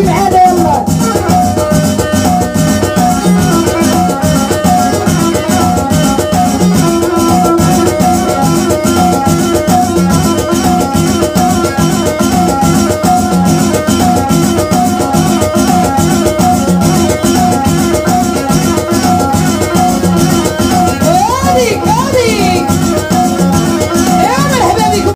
Imagine